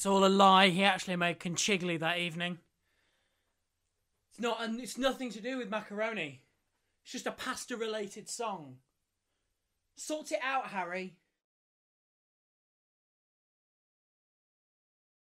It's all a lie. He actually made conchiglie that evening. It's not, and it's nothing to do with macaroni. It's just a pasta-related song. Sort it out, Harry.